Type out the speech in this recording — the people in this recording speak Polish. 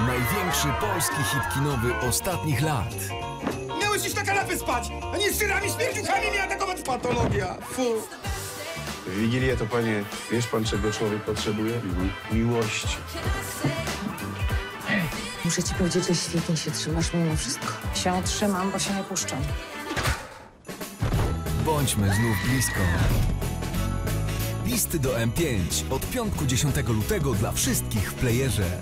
Największy polski hit kinowy ostatnich lat. Miałeś iść na kanapę spać, a nie z syrami, śmierdziuchami mnie atakować patologia. Fu. W Wigilię to, panie, wiesz pan, czego człowiek potrzebuje? Mhm. Miłości. Muszę ci powiedzieć, że świetnie się trzymasz mimo wszystko. Się trzymam, bo się nie puszczą. Bądźmy znów blisko. Listy do M5 od piątku 10 lutego dla wszystkich w playerze.